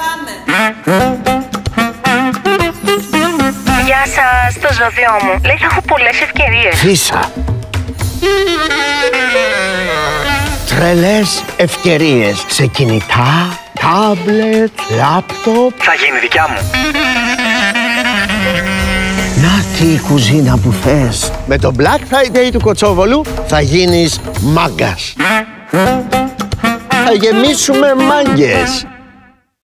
πάμε. Γεια σας, το ζώδιό μου. Λέει θα έχω πολλές ευκαιρίες. Φύσα. Τρελές ευκαιρίες σε κινητά, τάμπλετ, λάπτοπ. Θα γίνει δικιά μου. Να τι κουζίνα που θες. Με το Black Friday του Κοτσόβολου θα γίνεις μάγκας. Θα γεμίσουμε μάγκες.